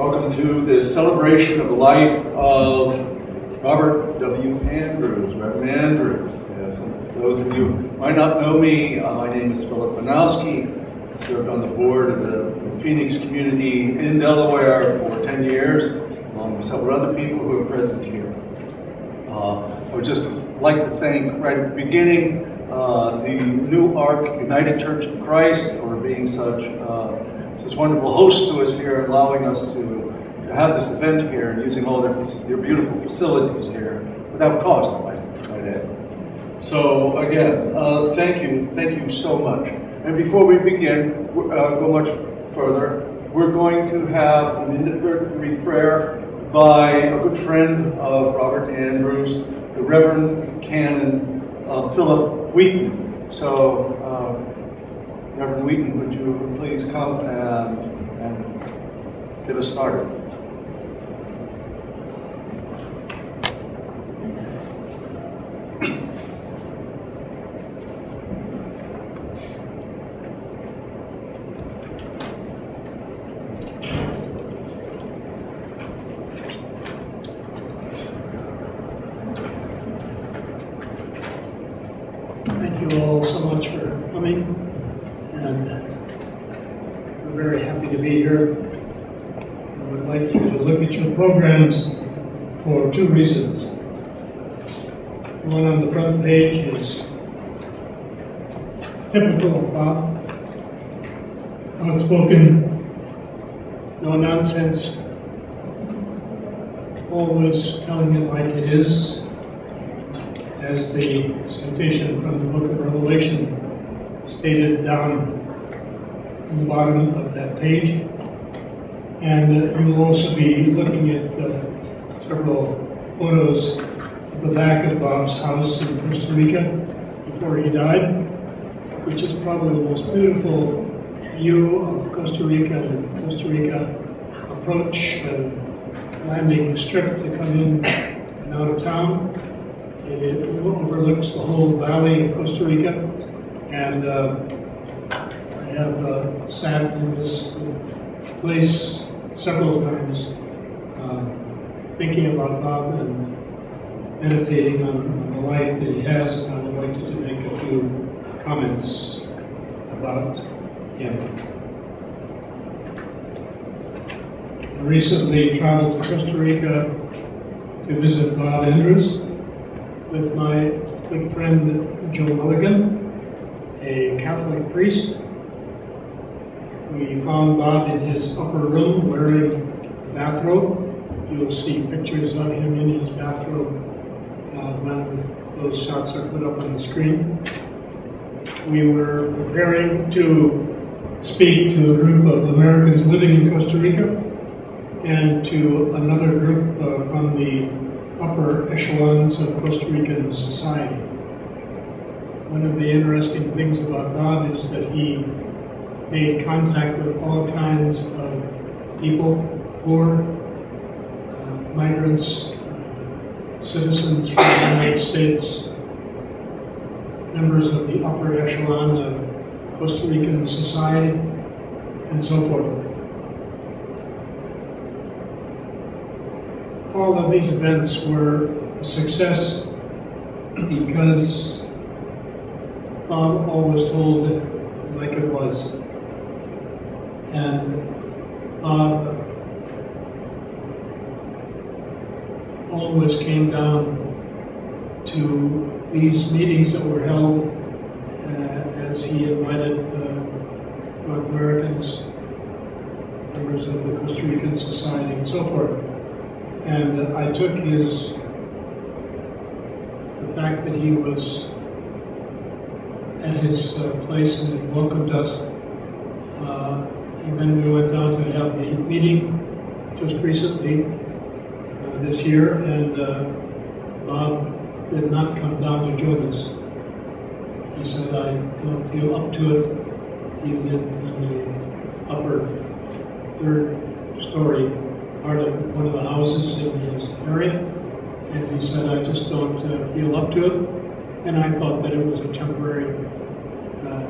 Welcome to this celebration of the life of Robert W. Andrews, Reverend Andrews. Yes, those of you who might not know me, uh, my name is Phillip Bannowsky. I served on the board of the Phoenix community in Delaware for 10 years, along with several other people who are present here. Uh, I would just like to thank, right at the beginning, uh, the Newark United Church of Christ for being such uh, such wonderful hosts to us here, allowing us to, to have this event here and using all their, their beautiful facilities here without cost, I might add. So again, uh, thank you, thank you so much. And before we begin, uh, go much further, we're going to have an introductory prayer by a good friend of Robert Andrews, the Reverend Canon uh, Philip Wheaton. So, uh, Reverend Wheaton, would you please come and, and get us started? Thank you all so much for coming, and we're very happy to be here. I would like you to look at your programs two reasons. One on the front page is typical of Bob, outspoken, no nonsense, always telling it like it is, as the citation from the book of Revelation stated down in the bottom of that page. And uh, you will also be looking at uh, several photos of the back of Bob's house in Costa Rica before he died, which is probably the most beautiful view of Costa Rica and Costa Rica approach and landing strip to come in and out of town. It overlooks the whole valley of Costa Rica, and uh, I have uh, sat in this place several times, thinking about Bob and meditating on, on, the life that he has, and I would like to make a few comments about him. I recently traveled to Costa Rica to visit Bob Andrews with my good friend Joe Mulligan, a Catholic priest. We found Bob in his upper room wearing a bathrobe. You'll see pictures of him in his bathrobe uh, when those shots are put up on the screen. We were preparing to speak to a group of Americans living in Costa Rica and to another group uh, from the upper echelons of Costa Rican society. One of the interesting things about Bob is that he made contact with all kinds of people, poor, migrants, citizens from the United States, members of the upper echelon of Costa Rican society, and so forth. all of these events were a success because Bob always told it like it was. And Bob always came down to these meetings that were held uh, as he invited North Americans, members of the Costa Rican Society, and so forth. And I took his, the fact that he was at his uh, place and he welcomed us. Uh, and then we went down to have the meeting just recently this year, and uh, Bob did not come down to join us. He said, I don't feel up to it. He lived in the upper third story part of one of the houses in his area, and he said, I just don't uh, feel up to it. And I thought that it was a temporary uh,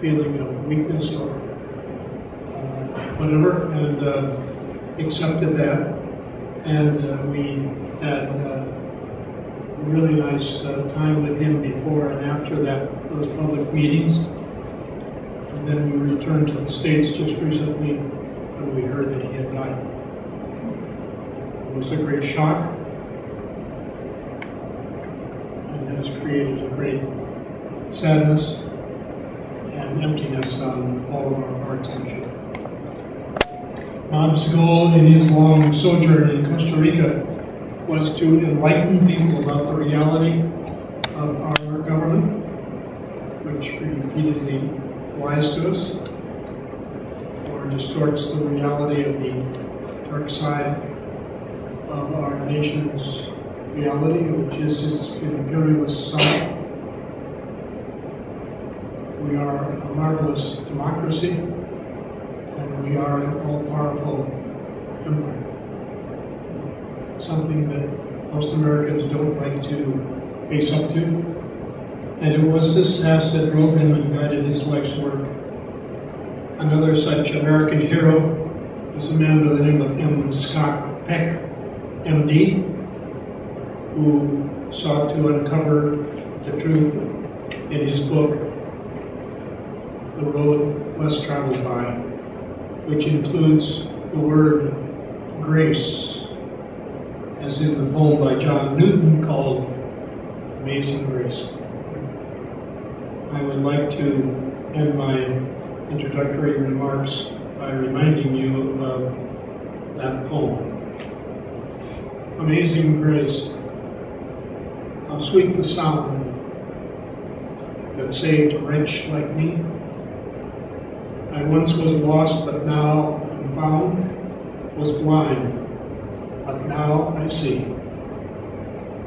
feeling of weakness or uh, whatever, and uh, accepted that. And uh, we had uh, a really nice uh, time with him before and after that those public meetings. And then we returned to the States just recently when we heard that he had died. It was a great shock and has created a great sadness and emptiness on all of our parts, I'm. Bob's goal in his long sojourn Costa Rica was to enlighten people about the reality of our government, which repeatedly lies to us or distorts the reality of the dark side of our nation's reality, which is its imperialist side. We are a marvelous democracy, and we are an all-powerful empire. Something that most Americans don't like to face up to. And it was this task that drove him and guided his life's work. Another such American hero is a man by the name of M. Scott Peck, MD, who sought to uncover the truth in his book, The Road Less Traveled By, which includes the word grace, as in the poem by John Newton called Amazing Grace. I would like to end my introductory remarks by reminding you of that poem. Amazing Grace, how sweet the sound that saved a wretch like me. I once was lost, but now am found, was blind, but now I see.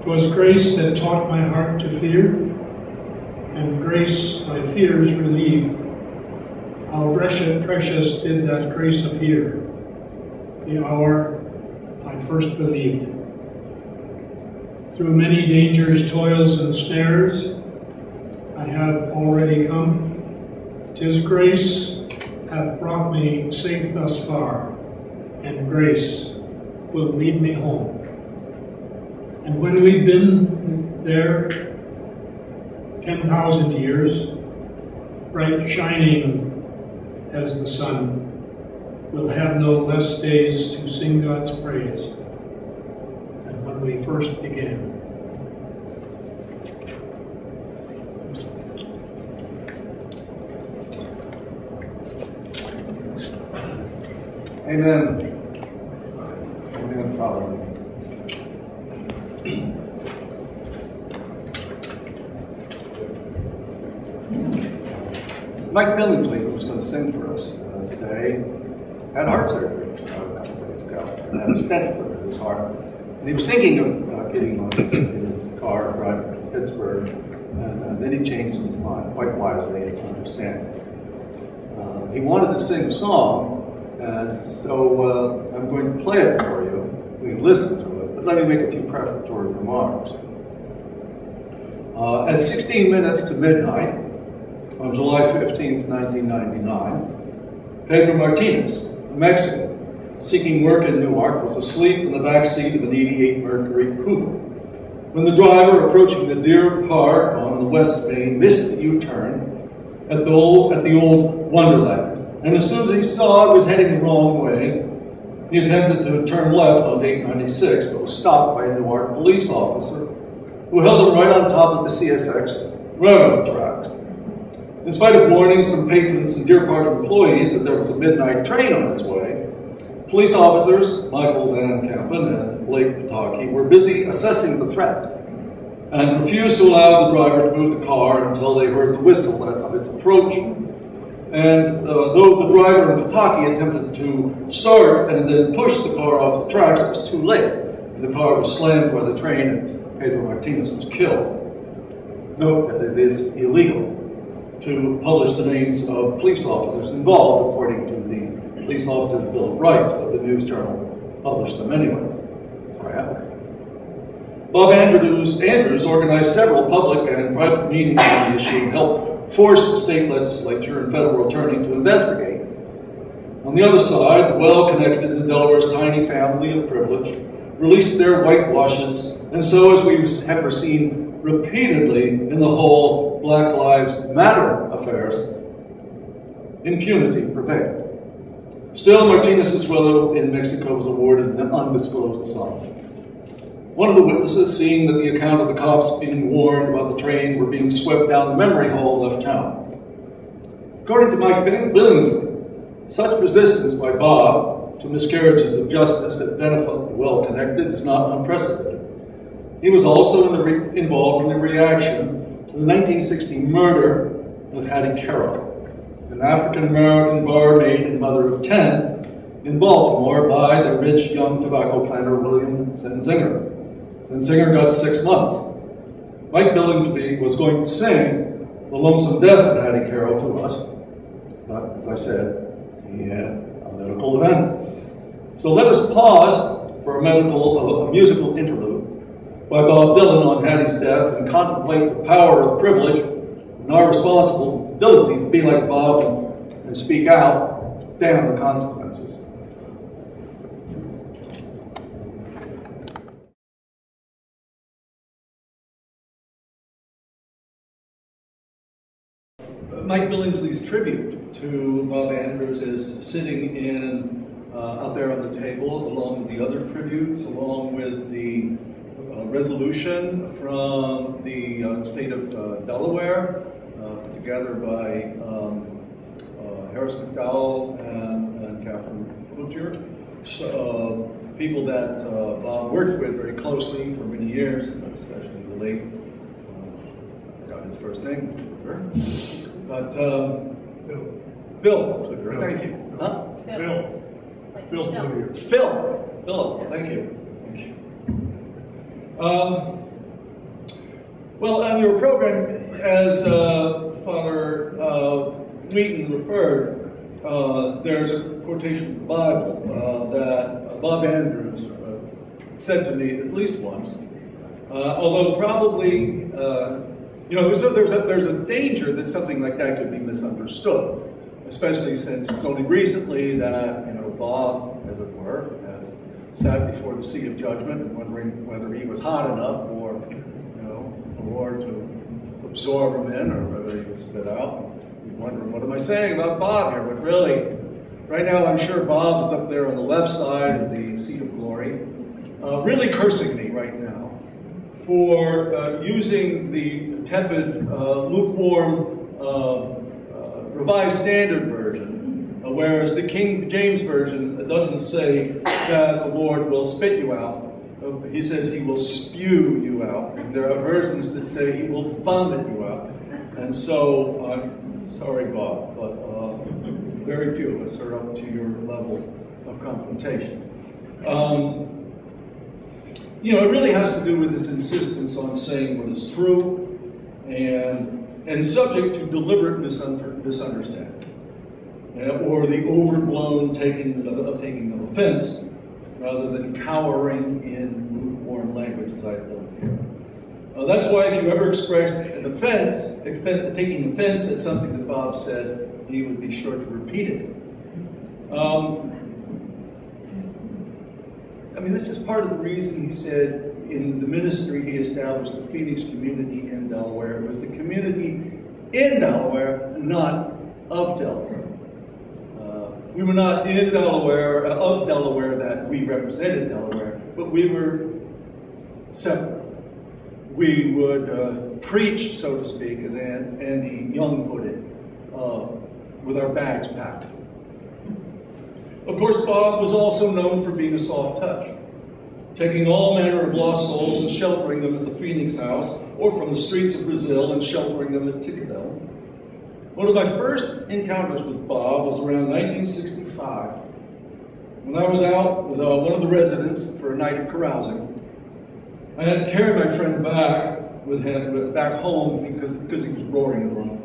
'Twas grace that taught my heart to fear, and grace my fears relieved. How precious, precious did that grace appear, the hour I first believed. Through many dangers, toils, and snares, I have already come. Tis grace hath brought me safe thus far, and grace will lead me home. And when we've been there 10,000 years, bright shining as the sun, we'll have no less days to sing God's praise than when we first began. Amen Father. Mike Billingsley was going to sing for us uh, today. Had heart surgery. Uh, praise God. And had a stent put in his heart. And he was thinking of uh, getting on his, car driving to Pittsburgh. And uh, then he changed his mind quite wisely, I understand. Uh, he wanted to sing a song, and so uh, I'm going to play it for you. We can listen to it, but let me make a few prefatory remarks. Uh, at 16 minutes to midnight, on July 15, 1999, Pedro Martinez, a Mexican, seeking work in Newark, was asleep in the back seat of an 88 Mercury Coupe. When the driver approaching the Deer Park on the West Main missed the U-turn at the old at the old Wonderland, and as soon as he saw it was heading the wrong way, he attempted to turn left on 896, but was stopped by a Newark police officer who held him right on top of the CSX railroad tracks. In spite of warnings from patrons and Deer Park employees that there was a midnight train on its way, police officers Michael Van Kampen and Blake Pataki were busy assessing the threat and refused to allow the driver to move the car until they heard the whistle of its approach. And uh, though the driver and Pataki attempted to start and then push the car off the tracks, it was too late. And the car was slammed by the train and Pedro Martinez was killed. Note that it is illegal to publish the names of police officers involved according to the Police Officers Bill of Rights, but the News Journal published them anyway. So I have it. Bob Andrews, Andrews organized several public and private meetings on the issue and helped force the state legislature and federal attorney to investigate. On the other side, the well-connected in Delaware's tiny family of privilege released their whitewashes, and so as we have seen repeatedly in the whole Black Lives Matter affairs, impunity prevailed. Still, Martinez Azuelo in Mexico was awarded an undisclosed sum. One of the witnesses, seeing that the account of the cops being warned about the train were being swept down the memory hole, left town. According to Mike Billingsley, such resistance by Bob to miscarriages of justice that benefit the well-connected is not unprecedented. He was also in involved in the reaction to the 1960 murder of Hattie Carroll an African American barmaid and mother of 10 in Baltimore by the rich young tobacco planter William Zantzinger. Zantzinger got six months. Mike Billingsley was going to sing the lonesome death of Hattie Carroll to us, but as I said, he had a medical event. So let us pause for a medical, a musical interlude by Bob Dylan on Hattie's death and contemplate the power of privilege and our responsible ability to be like Bob and, and speak out, damn the consequences. Mike Billingsley's tribute to Bob Andrews is sitting in uh, out there on the table, along with the other tributes, along with the uh, resolution from the uh, state of uh, Delaware, put together by um, uh, Harris McDowell and, and Catherine Butcher. So, uh, people that uh, Bob worked with very closely for many years, especially the late, uh, I forgot his first name, but um, Bill. Bill Bill. thank you. Huh? Phil. Phil. Phil. Phil. Phil. Thank you. Um, well, on your program, as uh, Father uh, Wheaton referred, uh, there's a quotation from the Bible uh, that Bob Andrews uh, said to me at least once. Uh, although probably, you know, a, there's, a, there's a danger that something like that could be misunderstood, especially since it's only recently that, you know, Bob, as it were, has sat before the seat of judgment wondering whether he was hot enough for, you know, the Lord to absorb him in or whether he was spit out. You're wondering, what am I saying about Bob here? But really, right now I'm sure Bob is up there on the left side of the seat of glory, uh, really cursing me right now for uh, using the tepid, uh, lukewarm, uh, uh, Revised Standard Version, uh, whereas the King James Version doesn't say that the Lord will spit you out he says he will spew you out. And there are versions that say he will vomit you out. And so I'm sorry, Bob, but uh, very few of us are up to your level of confrontation. Um, you know, it really has to do with this insistence on saying what is true and, and subject to deliberate misunderstanding or the overblown taking of, taking of offense rather than cowering in lukewarm language as I put here. Uh, that's why if you ever express an offense, taking offense at something that Bob said, he would be sure to repeat it. Um, I mean, this is part of the reason he said in the ministry he established the Phoenix community in Delaware. It was the community in Delaware, not of Delaware. We were not in Delaware, uh, of Delaware, that we represented Delaware, but we were separate. We would uh, preach, so to speak, as Andy Young put it, uh, with our bags packed. Of course, Bob was also known for being a soft touch, taking all manner of lost souls and sheltering them at the Phoenix House or from the streets of Brazil and sheltering them at Ticadel. One of my first encounters with Bob was around 1965 when I was out with uh, one of the residents for a night of carousing. I had to carry my friend back with him back home because, because he was roaring drunk.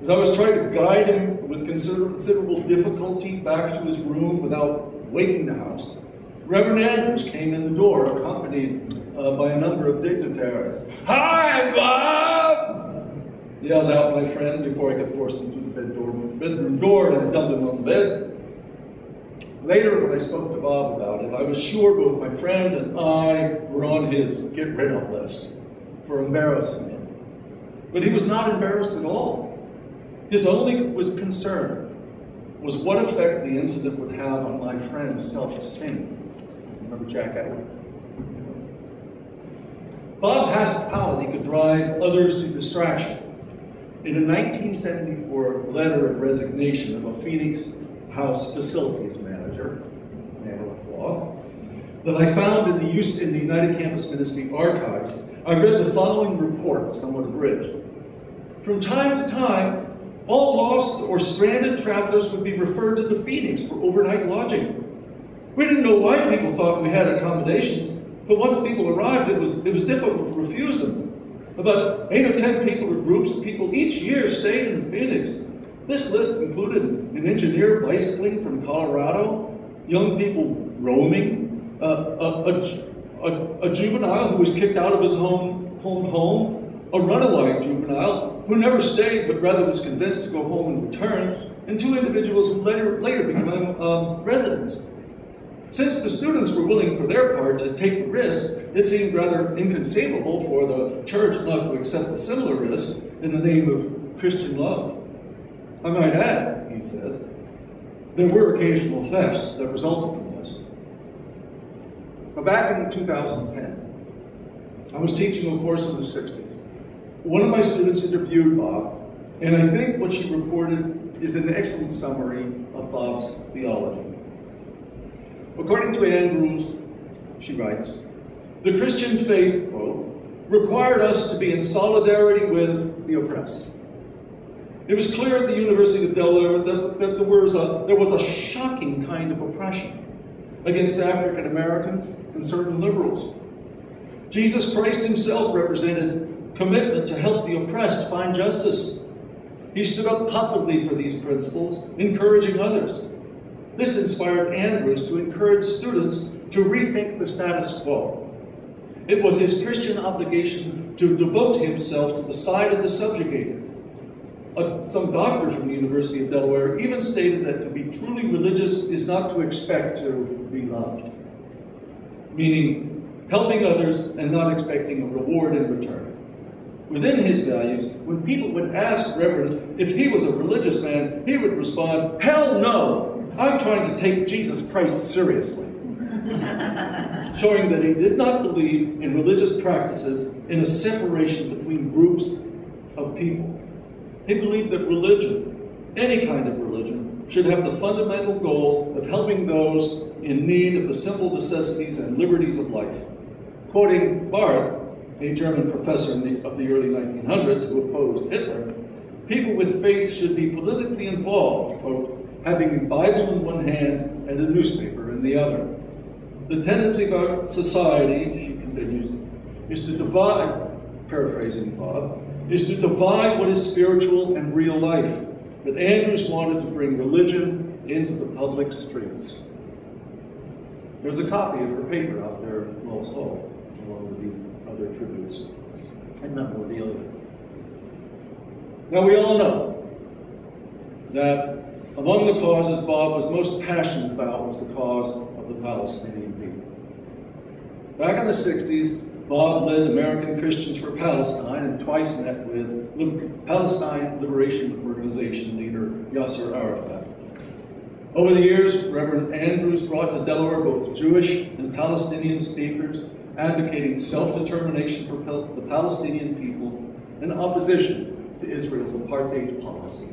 As I was trying to guide him with considerable difficulty back to his room without waking the house, Reverend Andrews came in the door, accompanied uh, by a number of dignitaries. Hi, Bob! Yelled out my friend before I got forced into the bed door, bedroom door and dumped him on the bed. Later, when I spoke to Bob about it, I was sure both my friend and I were on his get rid of list for embarrassing him. But he was not embarrassed at all. His only was concern was what effect the incident would have on my friend's self-esteem. Remember Jack Edward? Bob's hospitality could drive others to distraction. In a 1974 letter of resignation of a Phoenix House facilities manager, man of law, that I found in the, in the United Campus Ministry archives, I read the following report, somewhat abridged. From time to time, all lost or stranded travelers would be referred to the Phoenix for overnight lodging. We didn't know why people thought we had accommodations, but once people arrived, it was, it was difficult to refuse them. About eight or ten people or groups of people each year stayed in Phoenix. This list included an engineer bicycling from Colorado, young people roaming, uh, a, a, a, juvenile who was kicked out of his home, home home, a runaway juvenile who never stayed but rather was convinced to go home and return, and two individuals who later, later became um, residents. Since the students were willing for their part to take the risk, it seemed rather inconceivable for the church not to accept a similar risk in the name of Christian love. I might add, he says, there were occasional thefts that resulted from this. But back in 2010, I was teaching a course in the 60s. One of my students interviewed Bob, and I think what she reported is an excellent summary of Bob's theology. According to Andrews, she writes, the Christian faith, quote, required us to be in solidarity with the oppressed. It was clear at the University of Delaware that, that there, was a, there was a shocking kind of oppression against African Americans and certain liberals. Jesus Christ himself represented commitment to help the oppressed find justice. He stood up publicly for these principles, encouraging others. This inspired Andrews to encourage students to rethink the status quo. It was his Christian obligation to devote himself to the side of the subjugated. Some doctor from the University of Delaware even stated that to be truly religious is not to expect to be loved, meaning helping others and not expecting a reward in return. Within his values, when people would ask Reverend if he was a religious man, he would respond, Hell no! I'm trying to take Jesus Christ seriously. Showing that he did not believe in religious practices in a separation between groups of people. He believed that religion, any kind of religion, should have the fundamental goal of helping those in need of the simple necessities and liberties of life. Quoting Barth, a German professor the, of the early 1900s who opposed Hitler, people with faith should be politically involved, quote, having a Bible in one hand and a newspaper in the other. The tendency of our society, she continues, is to divide, paraphrasing Bob, is to divide what is spiritual and real life. But Andrews wanted to bring religion into the public streets. There's a copy of her paper out there at Wells Hall, along with the other tributes. And not more the other. Now we all know that among the causes Bob was most passionate about was the cause of the Palestinian people. Back in the 60s, Bob led American Christians for Palestine and twice met with Palestine Liberation Organization leader Yasser Arafat. Over the years, Reverend Andrews brought to Delaware both Jewish and Palestinian speakers advocating self-determination for the Palestinian people and opposition to Israel's apartheid policy.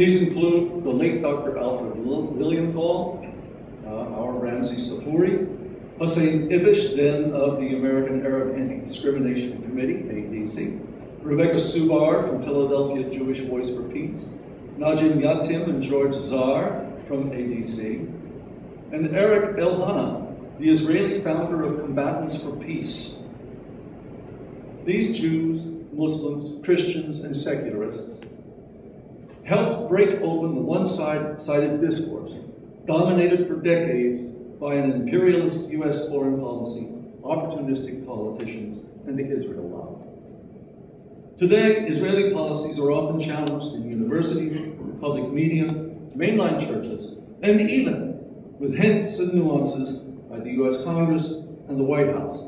These include the late Dr. Alfred Lilienthal, uh, our Ramsey Safuri, Hussein Ibish, then of the American Arab Anti-Discrimination Committee, ADC, Rebecca Subar from Philadelphia Jewish Voice for Peace, Najim Yatim and George Zar from ADC, and Elik Elhanan, the Israeli founder of Combatants for Peace. These Jews, Muslims, Christians, and secularists helped break open the one-sided discourse, dominated for decades by an imperialist U.S. foreign policy, opportunistic politicians, and the Israel lobby. Today, Israeli policies are often challenged in universities, public media, mainline churches, and even with hints and nuances by the U.S. Congress and the White House.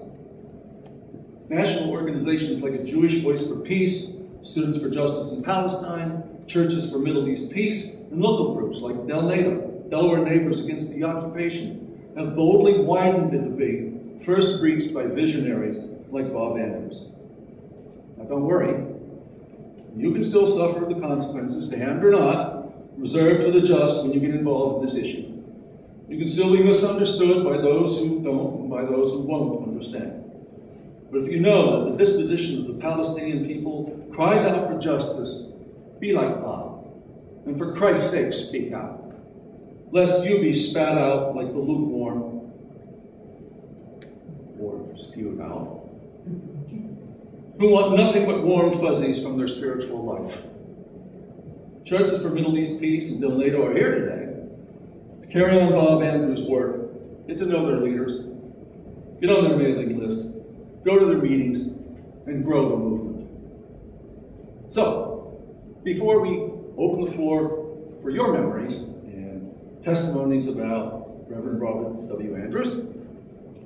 National organizations like a Jewish Voice for Peace, Students for Justice in Palestine, Churches for Middle East Peace, and local groups like Del NATO, Delaware Neighbors Against the Occupation, have boldly widened the debate first breached by visionaries like Bob Andrews. Now don't worry, you can still suffer the consequences, damned or not, reserved for the just when you get involved in this issue. You can still be misunderstood by those who don't and by those who won't understand. But if you know that the disposition of the Palestinian people cries out for justice, be like Bob. And for Christ's sake, speak out. Lest you be spat out like the lukewarm or spewed out, who want nothing but warm fuzzies from their spiritual life. Churches for Middle East Peace and Del NATO are here today to carry on Bob Andrews' work, get to know their leaders, get on their mailing lists, go to their meetings, and grow the movement. So, before we open the floor for your memories and testimonies about Reverend Robert W. Andrews,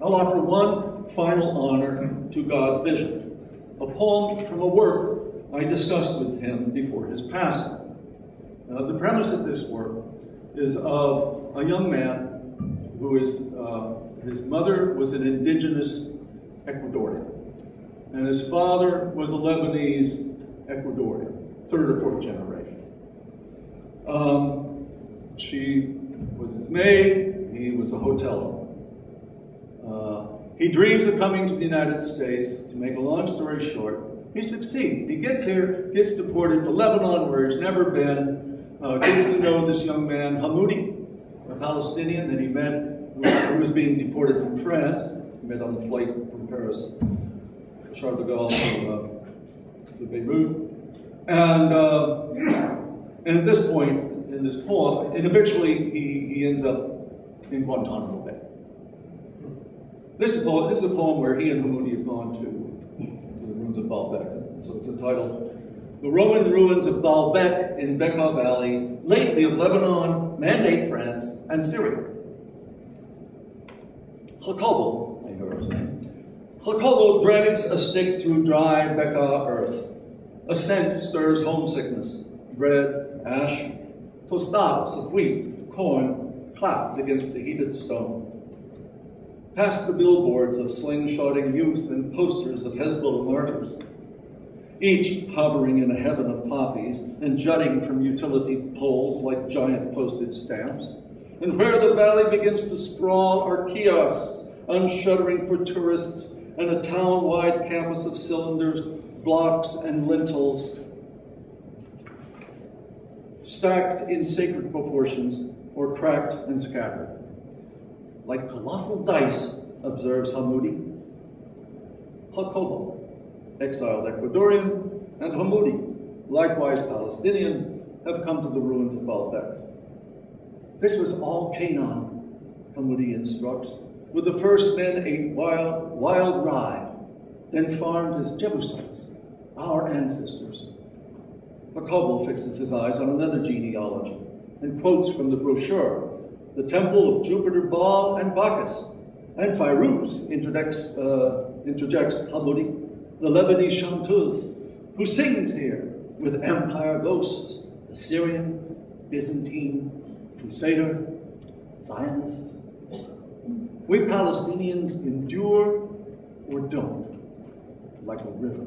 I'll offer one final honor to God's vision, a poem from a work I discussed with him before his passing. Now, the premise of this work is of a young man who is, uh, his mother was an indigenous Ecuadorian. And his father was a Lebanese Ecuadorian, third or fourth generation. Um, she was his maid, he was a hoteler. Uh, he dreams of coming to the United States. To make a long story short, he succeeds. He gets here, gets deported to Lebanon, where he's never been, uh, gets to know this young man, Hamoudi, a Palestinian that he met, who was being deported from France He met on the flight from Paris, Charles de Gaulle to, uh, to Beirut. And, uh, and at this point, in this poem, and eventually he, he ends up in Guantanamo Bay. This is, a, this is a poem where he and Hamoudi have gone to, to the ruins of Baalbek. So it's entitled The Roman Ruins of Baalbek in Bekaa Valley, lately of Lebanon, Mandate France, and Syria. Jacobo Jacobo drags a stick through dry Bekaa earth. A scent stirs homesickness. Bread, ash, tostadas of wheat, corn, clapped against the heated stone. Past the billboards of slingshotting youth and posters of Hezbollah martyrs, each hovering in a heaven of poppies and jutting from utility poles like giant postage stamps. And where the valley begins to sprawl are kiosks unshuttering for tourists, and a town wide campus of cylinders, blocks, and lintels stacked in sacred proportions or cracked and scattered. Like colossal dice, observes Hamoudi. Jacobo, exiled Ecuadorian, and Hamoudi, likewise Palestinian, have come to the ruins of Baalbek. This was all Canaan, Hamoudi instructs, with the first men ate wild, wild rye, then farmed as Jebusites, our ancestors. Jacobo fixes his eyes on another genealogy and quotes from the brochure the temple of Jupiter Baal and Bacchus. And Fairuz interjects, uh, interjects Hamoudi, the Lebanese chanteuse, who sings here with empire ghosts, Assyrian, Byzantine, Crusader, Zionist, we Palestinians endure or don't, like a river.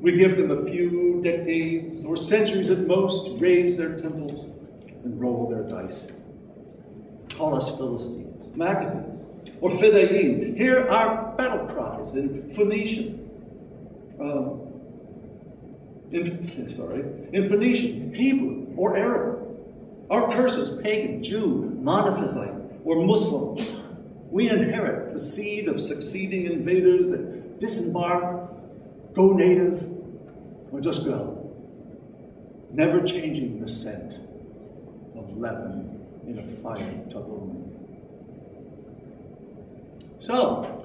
We give them a few decades or centuries at most raise their temples and roll their dice. Call us Philistines, Maccabees, or Fedayeen. Hear our battle cries in Phoenician. Um, in, sorry, in Phoenician, Hebrew, or Arabic. Our curses, pagan, Jew, monophysite, or Muslim, we inherit the seed of succeeding invaders that disembark, go native, or just go, never changing the scent of leaven in a fiery taboo. So,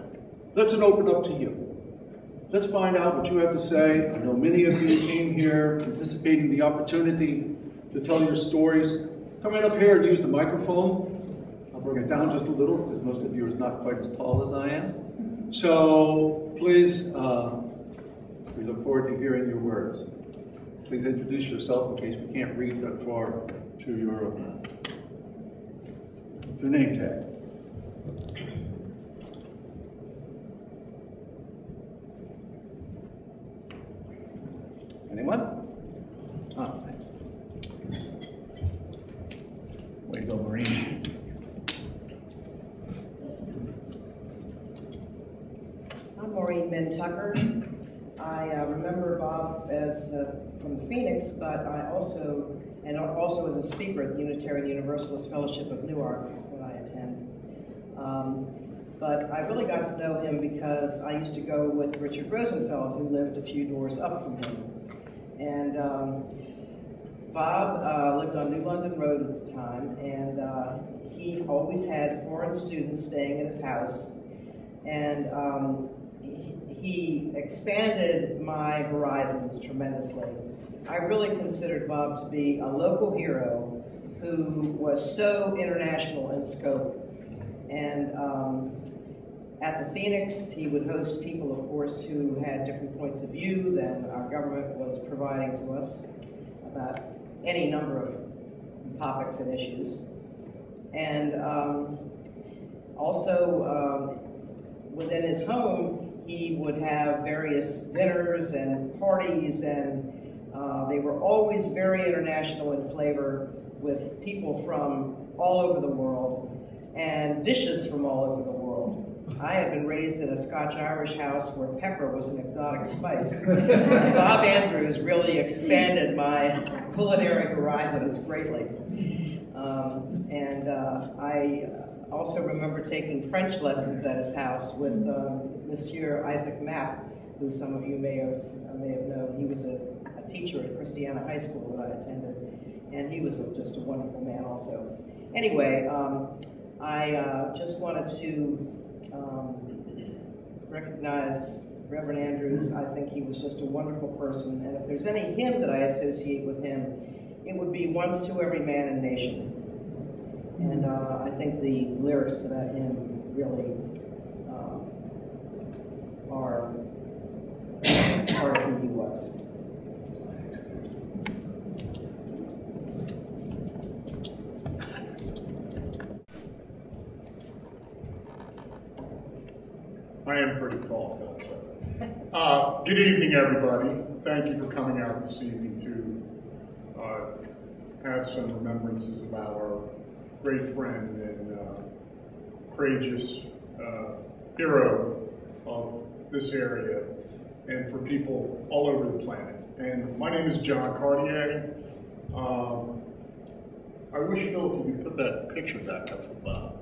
let's open up to you. Let's find out what you have to say. I know many of you came here anticipating the opportunity to tell your stories. come right up here and use the microphone. Bring it down just a little because most of you are not quite as tall as I am. So please, uh, we look forward to hearing your words. Please introduce yourself in case we can't read that far to your, uh, your name tag. Anyone? Oh, thanks. Way to go, Maureen. I'm Maureen Min Tucker. I uh, remember Bob as uh, from the Phoenix, but I also, and also as a speaker at the Unitarian Universalist Fellowship of Newark that I attend. Um, but I really got to know him because I used to go with Richard Rosenfeld, who lived a few doors up from him. And um, Bob uh, lived on New London Road at the time, and uh, he always had foreign students staying at his house. And um, he expanded my horizons tremendously. I really considered Bob to be a local hero who was so international in scope. And um, at the Phoenix, he would host people, of course, who had different points of view than our government was providing to us about any number of topics and issues. And um, also, um, within his home, he would have various dinners and parties, and uh, they were always very international in flavor with people from all over the world and dishes from all over the world. I had been raised in a Scotch-Irish house where pepper was an exotic spice. Bob Andrews really expanded my culinary horizons greatly. Um, and uh, I also remember taking French lessons at his house with um, Monsieur Isaac Mapp, who some of you may have, uh, may have known. He was a teacher at Christiana High School that I attended, and he was just a wonderful man also. Anyway, um, I uh, just wanted to um, recognize Reverend Andrews. I think he was just a wonderful person. And if there's any hymn that I associate with him, it would be Once to Every Man and Nation. And uh, I think the lyrics to that hymn really uh, are part of who he was. I am pretty tall, Phil. So. Uh, good evening, everybody. Thank you for coming out this evening to uh, have some remembrances of our great friend and uh, courageous uh, hero of this area and for people all over the planet. And my name is John Cartier. Um, I wish, Philip, you could put that picture back up above.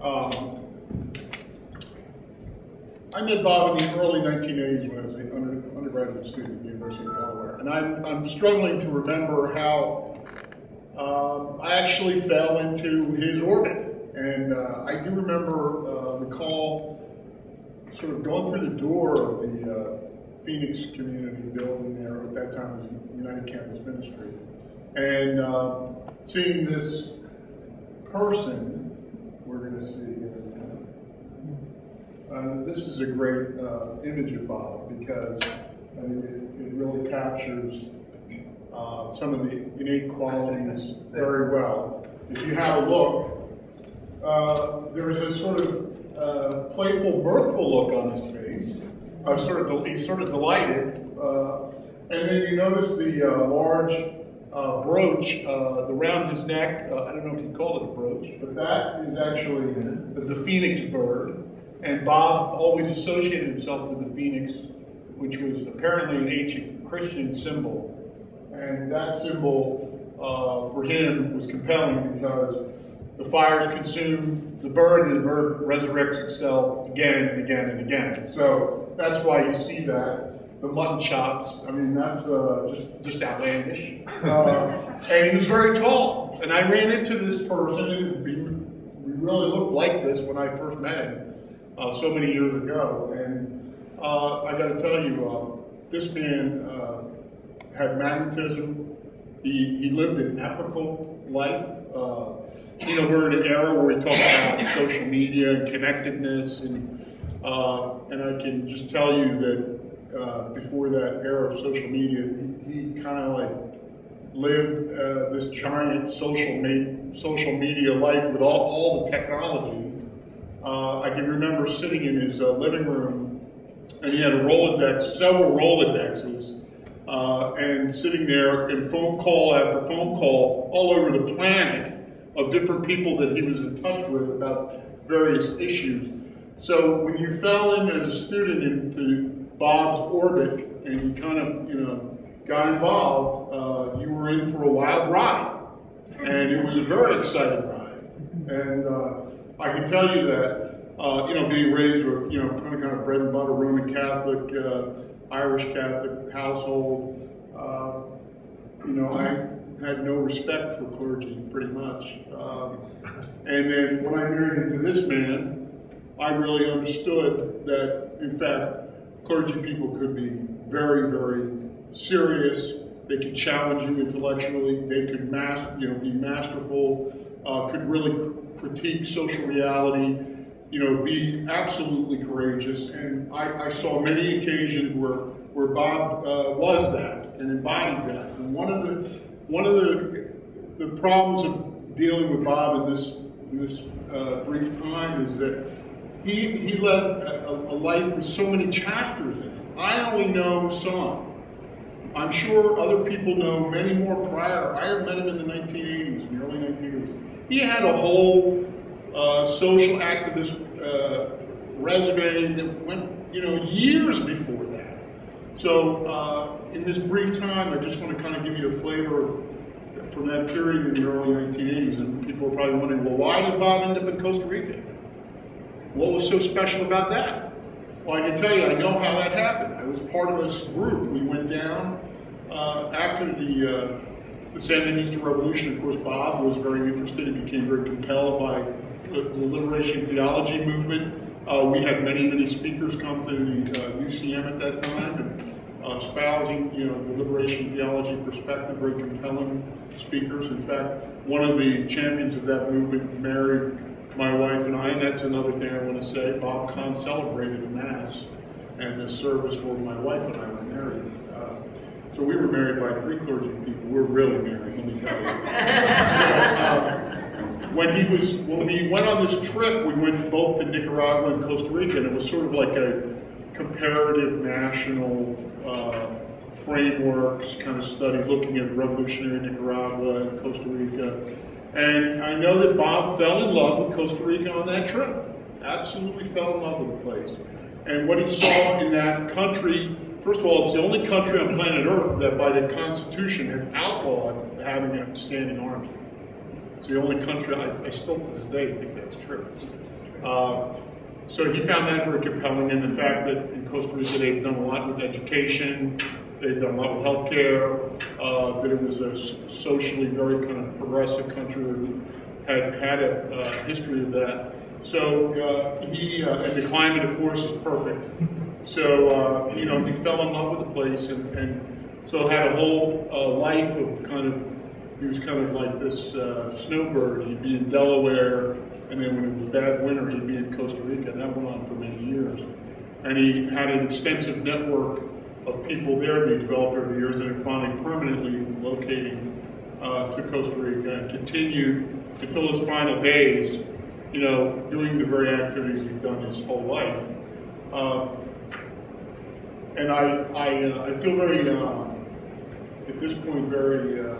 Um, I met Bob in the early 1980s when I was an under, undergraduate student at the University of Delaware. And I'm, I'm struggling to remember how um, I actually fell into his orbit. And uh, I do remember, uh, recall sort of going through the door of the uh, Phoenix Community Building there, at that time it was United Campus Ministry, and um, seeing this person, we're going to see uh, this is a great uh, image of Bob because I mean, it, it, really captures uh, some of the innate qualities very well. If you have a look, uh, there's a sort of uh, playful, mirthful look on his face. sort of he's sort of delighted, uh, and then you notice the large brooch around his neck. I don't know if you call it a brooch, but that is actually the, the phoenix bird. And Bob always associated himself with the phoenix, which was apparently an ancient Christian symbol. And that symbol uh, for him was compelling because the fires consume the bird, and the bird resurrects itself again and again and again. So that's why you see that. The mutton chops, I mean, that's uh, just, just outlandish. Uh, and he was very tall. And I ran into this person, and really looked like this when I first met him uh, so many years ago. And uh, I got to tell you, uh, this man uh, had magnetism, He, he lived an epical life. Uh, you know, we're in an era where we talk about social media and connectedness, and and I can just tell you that before that era of social media, he, he kind of like lived uh, this giant social social media life with all, all the technology. Uh, I can remember sitting in his uh, living room, and he had a Rolodex, several Rolodexes, uh, and sitting there in phone call after phone call all over the planet of different people that he was in touch with about various issues. So when you fell in as a student into Bob's orbit and you kind of, you know, got involved, uh, you were in for a wild ride. And it was a very exciting ride. And uh, I can tell you that, uh, you know, being raised with, you know, kind of, kind of bread and butter Roman Catholic, uh, Irish Catholic household, uh, you know, I had no respect for clergy, pretty much. Um, and then when I married into this man, I really understood that, in fact, clergy people could be very, very serious. They could challenge you intellectually. They could mas- you know, be masterful. Uh, could really critique social reality. You know, be absolutely courageous. And I, I saw many occasions where where Bob uh, was that and embodied that. And one of the one of the the problems of dealing with Bob in this in this uh, brief time is that he he led a, a life with so many chapters in it. I only know some. I'm sure other people know many more prior. I met him in the 1980s, in the early 1980s. He had a whole uh, social activist uh, resume that went, you know, years before that. So, uh, in this brief time, I just want to kind of give you a flavor from that period in the early 1980s. And people are probably wondering, well, why did Bob end up in Costa Rica? What was so special about that? Well, I can tell you, I know how that happened. I was part of this group. We went down uh, after the, uh, the Sandinista Revolution. Of course, Bob was very interested and became very compelled by the, liberation theology movement. Uh, we had many, many speakers come to the UCM uh, at that time and uh, espousing, you know, the liberation theology perspective, very compelling speakers. In fact, one of the champions of that movement married my wife and I, and that's another thing I want to say. Bob concelebrated a mass and the service where my wife and I were married. So we were married by three clergy people. We're really married, let me tell you. so, uh, when he was when we went on this trip, we went both to Nicaragua and Costa Rica, and it was sort of like a comparative national uh, frameworks kind of study looking at revolutionary Nicaragua and Costa Rica. And I know that Bob fell in love with Costa Rica on that trip. Absolutely fell in love with the place. And what he saw in that country, first of all, it's the only country on planet Earth that by the Constitution has outlawed having a standing army. It's the only country, I, I still to this day think that's true. Uh, so he found that very compelling, and the fact that in Costa Rica they've done a lot with education, they've done a lot with healthcare, uh, that it was a socially very kind of progressive country that had had a uh, history of that. So uh, he, uh, and the climate, of course, is perfect. So, uh, you know, he fell in love with the place and, and so had a whole uh, life of kind of, he was kind of like this snowbird. He'd be in Delaware, and then when it was bad winter, he'd be in Costa Rica, and that went on for many years. And he had an extensive network of people there that he developed over the years are finally permanently locating uh, to Costa Rica and continued until his final days, you know, doing the very activities he'd done his whole life. And I, I, uh, I feel very, uh, at this point, very uh,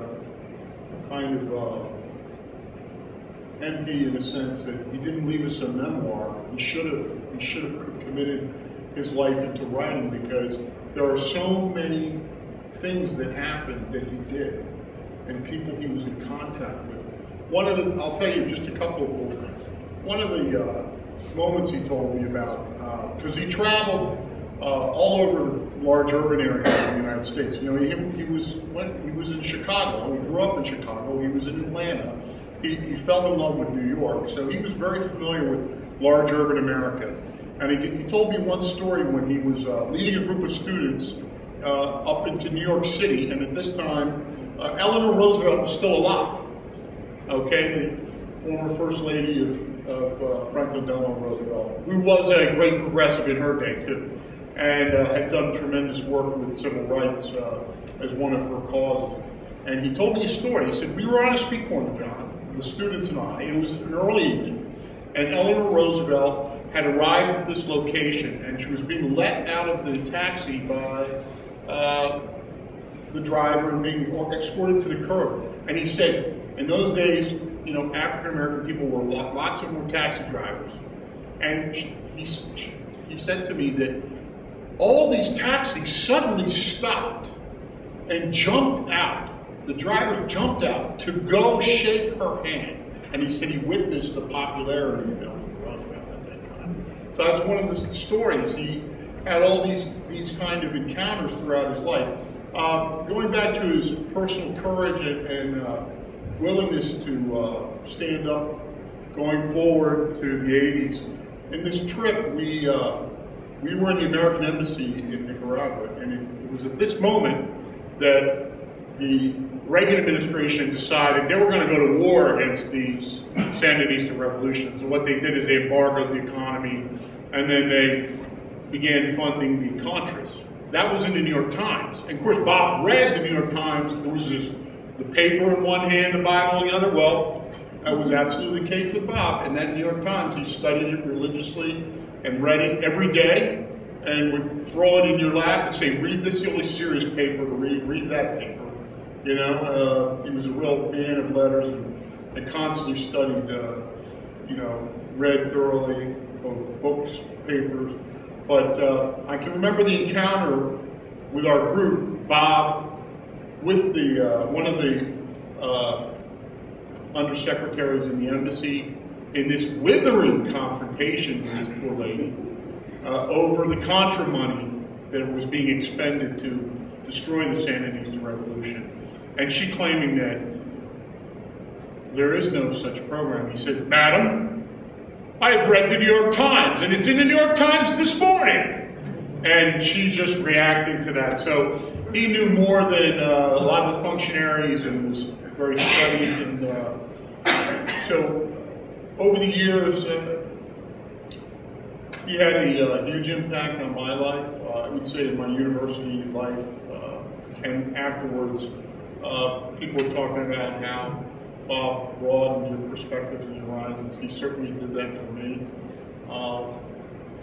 kind of uh, empty in a sense that he didn't leave us a memoir. He should have he should have committed his life into writing because there are so many things that happened that he did and people he was in contact with. One of the, I'll tell you just a couple of cool things. One of the uh, moments he told me about, because uh, he traveled uh, all over large urban areas of the United States. You know, he, he was when he was in Chicago. He grew up in Chicago. He was in Atlanta he, he fell in love with New York, so he was very familiar with large urban America. And he, he told me one story when he was uh, leading a group of students uh, up into New York City, and at this time, uh, Eleanor Roosevelt was still alive. Okay, the former First Lady of, of uh, Franklin Delano Roosevelt, who was a great progressive in her day too, and uh, had done tremendous work with civil rights uh, as one of her causes. And he told me a story. He said, we were on a street corner, John, the students and I. It was an early evening, and Eleanor Roosevelt had arrived at this location, and she was being let out of the taxi by uh, the driver and being escorted to the curb. And he said, in those days, you know, African American people were lots of more taxi drivers. And he, he said to me that all these taxis suddenly stopped and jumped out. The drivers jumped out to go shake her hand. And he said he witnessed the popularity of Eleanor Roosevelt at that time. So that's one of the stories. He had all these, these kind of encounters throughout his life. Uh, going back to his personal courage and, and uh, willingness to uh, stand up going forward to the 80s. In this trip, we, uh, we were in the American Embassy in Nicaragua, and it, it was at this moment that the Reagan administration decided they were going to go to war against these Sandinista revolutions. And what they did is they embargoed the economy, and then they began funding the Contras. That was in the New York Times. And of course, Bob read the New York Times. There was this the paper in one hand, the Bible in the other. Well, that was absolutely the case with Bob. And that New York Times, he studied it religiously and read it every day and would throw it in your lap and say, read this really serious paper to read, read that paper. You know, uh, he was a real man of letters and, and constantly studied, uh, you know, read thoroughly, both books, papers. But uh, I can remember the encounter with our group, Bob, with the uh, one of the uh, undersecretaries in the embassy in this withering confrontation with this poor lady uh, over the contra money that was being expended to destroy the Sandinista revolution. And she claiming that there is no such program. He said, Madam, I have read the New York Times, and it's in the New York Times this morning. And she just reacting to that. So he knew more than uh, a lot of the functionaries and was very studied. And uh, so over the years, uh, he had a uh, huge impact on my life. Uh, I would say in my university life uh, and afterwards. people were talking about how Bob broadened your perspectives and your horizons. He certainly did that for me.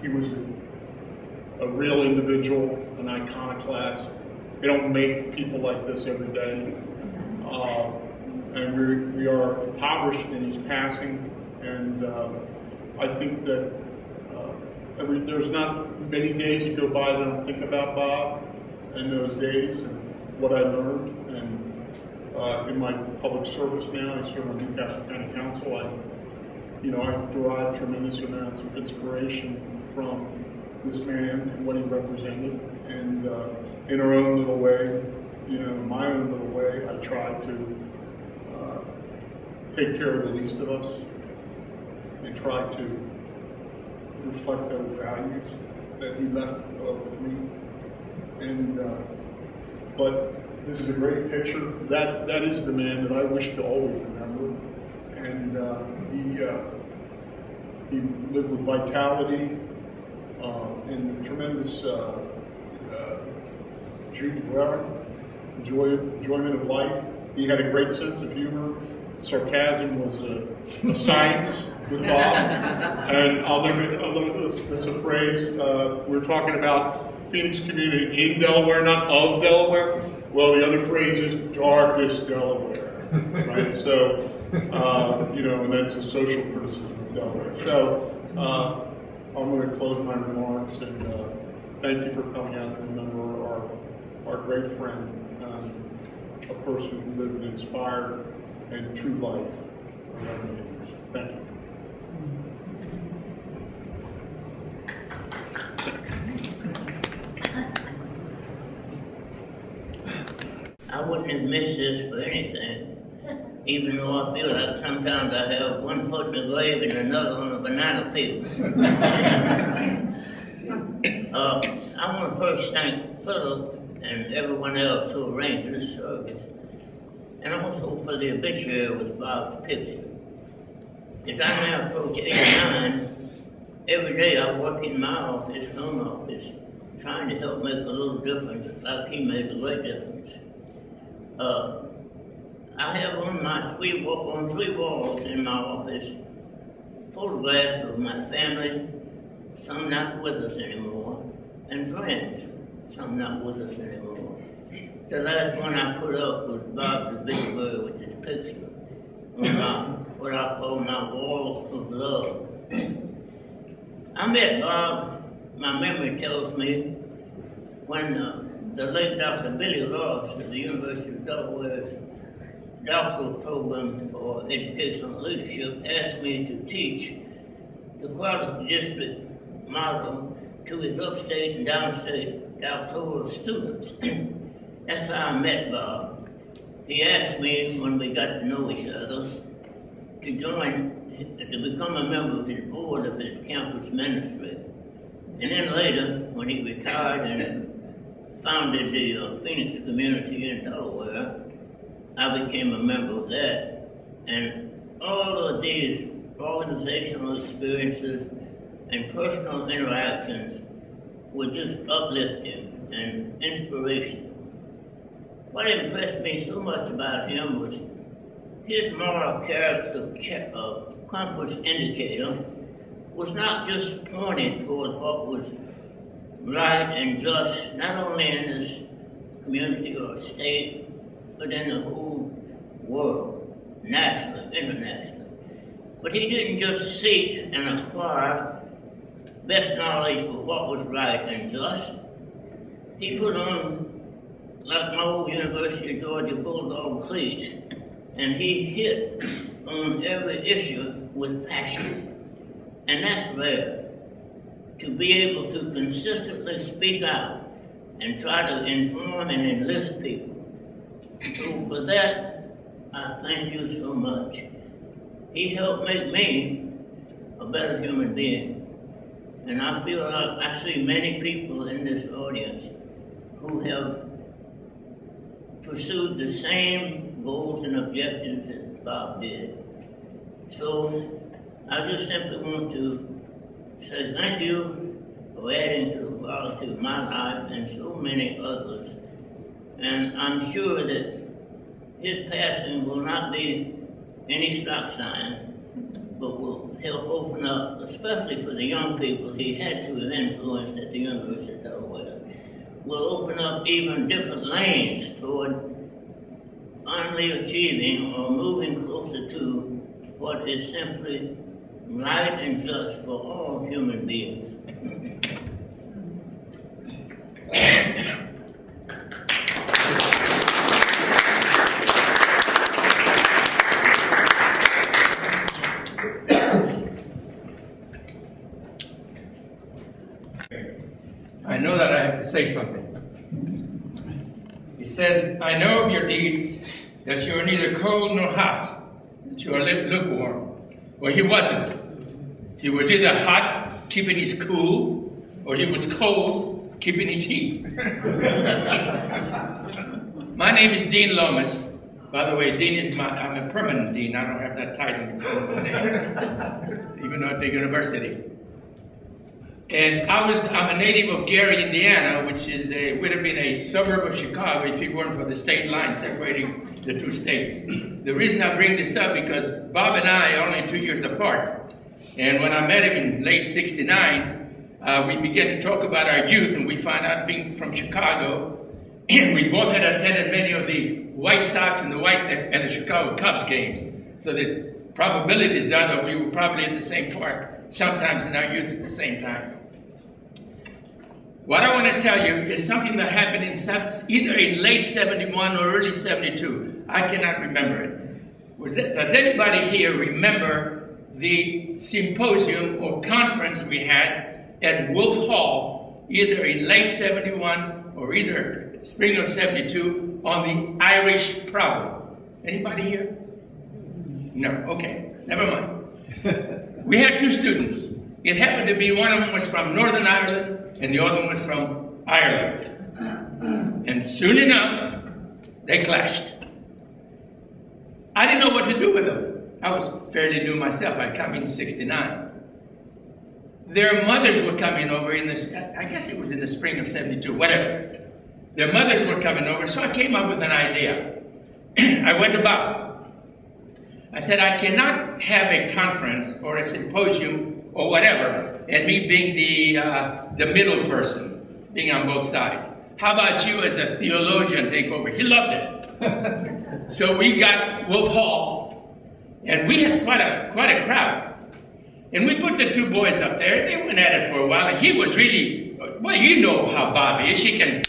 he was a, a real individual, an iconoclast, they don't make people like this every day. Uh, and we, we are impoverished in his passing. And uh, I think that uh, every, there's not many days you go by that I don't think about Bob and those days and what I learned. And uh, in my public service now, I serve on New Castle County Council. I, you know, I derive tremendous amounts of inspiration from this man and what he represented. And uh, in our own little way, you know, my own little way, I try to uh, take care of the least of us and try to reflect those values that he left uh, with me. And uh, but this is a great picture. That that is the man that I wish to always remember. And uh, he uh, he lived with vitality uh, and tremendous Guerra, joy, enjoyment of life. He had a great sense of humor. Sarcasm was a, a science with Bob. and I'll never, I'll never this, this a phrase. Uh, we're talking about Phoenix community in Delaware, not of Delaware. Well, the other phrase is darkest Delaware, right? So, uh, you know, and that's a social criticism of Delaware. So, uh, I'm going to close my remarks and uh, thank you for coming out to remember our our great friend, um, a person who lived an inspired and true life around the years. Thank you. I wouldn't have missed this for anything, even though I feel like sometimes I have one foot in the grave and another on a banana peel. uh, I want to first thank Philip and everyone else who arranged this service. And also for the obituary with Bob's picture. As I now approach 89, every day I work in my office, home office, trying to help make a little difference, like he made a great difference. Uh, I have on my three on three walls in my office photographs of my family, some not with us anymore, and friends, some not with us anymore. The last one I put up was Bob the Big Bird with his picture on my, what I call my walls of love. I met Bob, my memory tells me, when uh, the late Dr. Billy Ross of the University of Delaware's doctoral program for educational leadership asked me to teach the quality district model to his upstate and downstate doctoral students. That's how I met Bob. He asked me when we got to know each other to join, to become a member of his board of his campus ministry. And then later, when he retired and founded the uh, Phoenix community in Delaware, I became a member of that. And all of these organizational experiences and personal interactions were just uplifting and inspiration. What impressed me so much about him was his moral character uh, compass indicator was not just pointed toward what was right and just, not only in this community or state, but in the whole world, nationally, internationally. But he didn't just seek and acquire best knowledge for what was right and just. He put on, old University Georgia Bulldog cleats, and he hit on every issue with passion. And that's rare. To be able to consistently speak out and try to inform and enlist people. So for that, I thank you so much. He helped make me a better human being. And I feel like I see many people in this audience who have pursued the same goals and objectives that Bob did. So I just simply want to say thank you for adding to the quality of my life and so many others. And I'm sure that his passing will not be any stop sign, but will help open up, especially for the young people he had to have influenced at the University of will open up even different lanes toward finally achieving or moving closer to what is simply right and just for all human beings. I know that I have to say something. Says, I know of your deeds, that you are neither cold nor hot, that you are lukewarm. Well, he wasn't. He was either hot, keeping his cool, or he was cold, keeping his heat. my name is Dean Lomas. By the way, Dean is my, I'm a permanent Dean. I don't have that title, even though at the university. And I was, I'm a native of Gary, Indiana, which is a, would have been a suburb of Chicago if it weren't for the state line separating the two states. The reason I bring this up because Bob and I are only two years apart. And when I met him in late 69, uh, we began to talk about our youth and we found out being from Chicago, we both had attended many of the White Sox and the White and the Chicago Cubs games. So the probabilities are that we were probably in the same park sometimes in our youth at the same time. What I want to tell you is something that happened in either in late 71 or early 72. I cannot remember it. Was it does anybody here remember the symposium or conference we had at Wolf Hall, either in late 71 or either spring of 72, on the Irish problem? Anybody here? No, okay, never mind. we had two students. It happened to be one of them was from Northern Ireland and the other one was from Ireland. And soon enough, they clashed. I didn't know what to do with them. I was fairly new myself. I'd come in 69. Their mothers were coming over in this, I guess it was in the spring of 72, whatever. Their mothers were coming over, so I came up with an idea. I went about. I said, I cannot have a conference or a symposium or whatever, and me being the, uh, the middle person, being on both sides. How about you as a theologian take over? He loved it. so we got Wolf Hall, and we had quite a, quite a crowd. And we put the two boys up there. and They went at it for a while. He was really, well, you know how Bobby is. He can,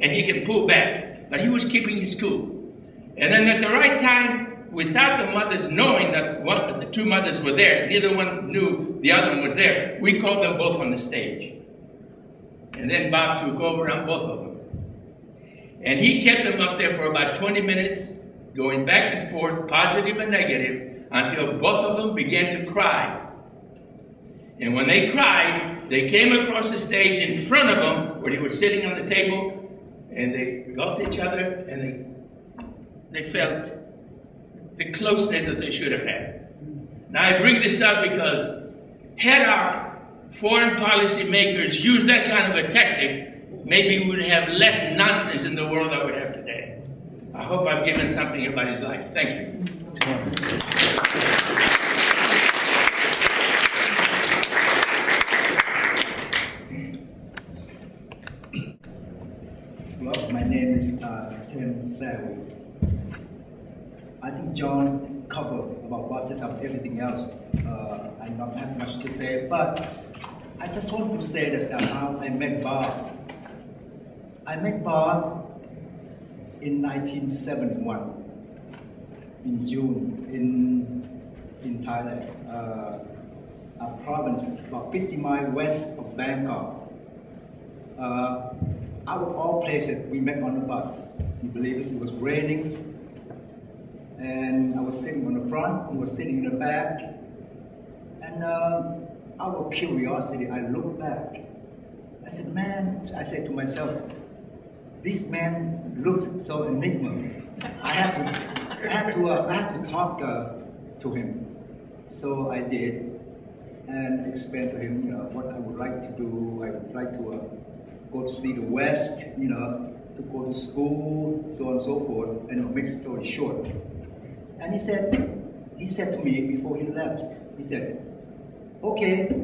and he can pull back. But he was keeping his cool. And then at the right time, without the mothers knowing that one, the two mothers were there, neither one knew the other one was there, we called them both on the stage. And then Bob took over on both of them. And he kept them up there for about 20 minutes, going back and forth, positive and negative, until both of them began to cry and when they cried, they came across the stage in front of him where he was sitting on the table, and they gulped each other, and they they felt the closeness that they should have had. Now I bring this up because had our foreign policy makers used that kind of a tactic, maybe we would have less nonsense in the world that we have today. I hope I've given something about his life. Thank you. Tim Saville. I think Covered about just of everything else. Uh, I don't have much to say, but I just want to say that uh, how I met Bob. I met Bob in 1971 in June in in Thailand, uh, a province about 50 miles west of Bangkok. Uh, out of all places, we met on the bus. You believe it? It was raining, and I was sitting on the front, he was sitting in the back, and uh, out of curiosity, I looked back. I said, man, I said to myself, this man looks so enigmatic. I have to, I have to, uh, I have to talk uh, to him. So I did, and explained to him, you know, what I would like to do. I would like to uh, go to see the West, you know, to go to school, so on and so forth, and make the story short. And he said, he said to me before he left, he said, okay,